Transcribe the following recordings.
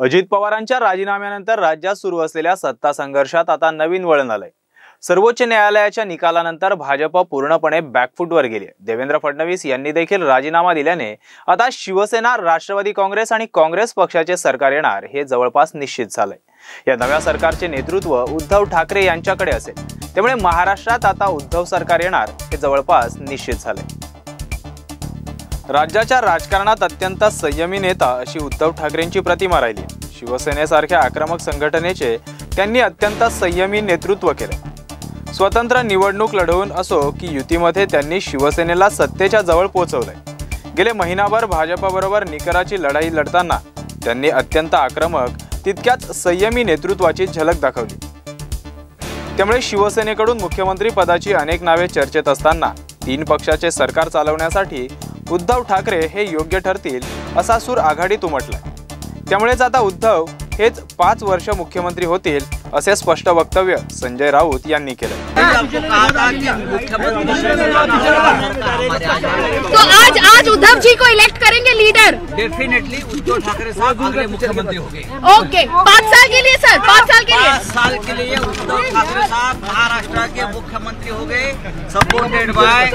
अजित पवारांच्या राजीनाम्यानंतर राज्यात सुरू असलेल्या सत्ता संघर्षात आता नवीन वळण आलंय. सर्वोच्च न्यायालयाच्या निकालानंतर भाजप पूर्णपणे बॅकफूटवर गेली देवेंद्र फडणवीस यांनी देखील राजीनामा दिल्याने आता शिवसेना राष्ट्रवादी काँग्रेस आणि काँग्रेस पक्षाचे सरकार येणार हे जवळपास निश्चित झालंय. या नव्या सरकारचे नेतृत्व उद्धव ठाकरे यांच्याकडे असेल. त्यामुळे महाराष्ट्रात आता उद्धव सरकार येणार हे जवळपास निश्चित झालंय. राज्याच्या राजकारणात अत्यंत संयमी नेता अशी उद्धव ठाकरेंची प्रतिमा राहिली. शिवसेनेसारख्या आक्रमक संघटनेचे त्यांनी अत्यंत संयमी नेतृत्व केले. स्वतंत्र निवडणूक लढवून असो की युतीमध्ये त्यांनी शिवसेनेला सत्तेच्या जवळ पोहोचवलंय. गेले महिनाभर भाजपबरोबर निकराची लढाई लढताना त्यांनी अत्यंत आक्रमक तितक्याच संयमी नेतृत्वाची झलक दाखवली. त्यामुळे शिवसेनेकडून मुख्यमंत्री पदाची अनेक नावे चर्चेत असताना तीन पक्षाचे सरकार चालवण्यासाठी उद्धव ठाकरे हे योग्य ठरतील असा सूर आघाडीत उमटलाय त्यामुळेच आता उद्धव हेच पाच वर्ष मुख्यमंत्री होतील असे स्पष्ट वक्तव्य संजय राऊत यांनी केलं. तो आज आज उद्धव जी को इलेक्ट करेंगे लीडर डेफिनेटली उद्धव ठाकरे साहब अगले मुख्यमंत्री होंगे. ओके पाँच साल के लिए सर पाँच साल के लिए. पाँच साल के लिए उद्धव ठाकरे साहब महाराष्ट्र के मुख्यमंत्री हो गए। Supported by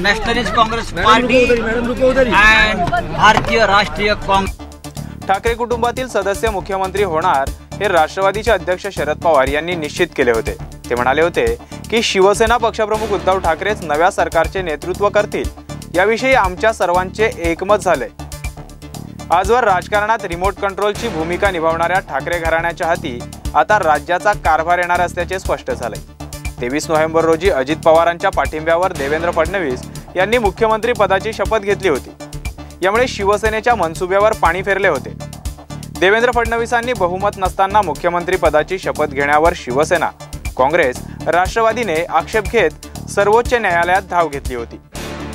Nationalist Congress Party and Bharatiya Rashtriya Congress Thackeray कुटुंबातील सदस्य मुख्यमंत्री होणार हे राष्ट्रवादीचे अध्यक्ष शरद पवार यांनी निश्चित केले होते. ते म्हणाले होते की शिवसेना पक्षप्रमुख उद्धव ठाकरेच नव्या सरकारचे नेतृत्व करतील. याविषयी आमच्या सर्वांचे एकमत झाले आजवर राजकारणात रिमोट कंट्रोलची भूमिका निभावणाऱ्या ठाकरे घराण्याच्या हाती आता राज्याचा कारभार येणार असल्याचे स्पष्ट झाले तेवीस नोव्हेंबर रोजी अजित पवारांच्या पाठिंब्यावर देवेंद्र फडणवीस यांनी मुख्यमंत्री पदाची शपथ घेतली होती. यामुळे शिवसेनेच्या मनसुब्यावर पाणी फेरले होते. देवेंद्र फडणवीसांनी बहुमत नसताना मुख्यमंत्री पदाची शपथ घेण्यावर शिवसेना काँग्रेस राष्ट्रवादीने आक्षेप घेत सर्वोच्च न्यायालयात धाव घेतली होती.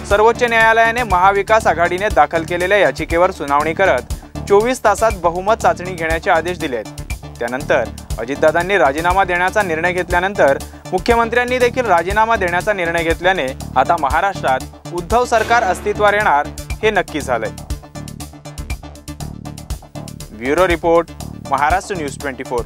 सर्वोच्च न्यायालयाने महाविकास आघाडीने दाखल केलेल्या याचिकेवर सुनावणी करत चोवीस तासात बहुमत चाचणी घेण्याचे आदेश दिले आहेत त्यानंतर अजितदादांनी राजीनामा देण्याचा निर्णय घेतल्यानंतर मुख्यमंत्र्यांनी देखील राजीनामा देण्याचा निर्णय घेतल्याने आता महाराष्ट्रात उद्धव सरकार अस्तित्वात येणार हे नक्की झालंय. Bureau report Maharashtra news twenty four.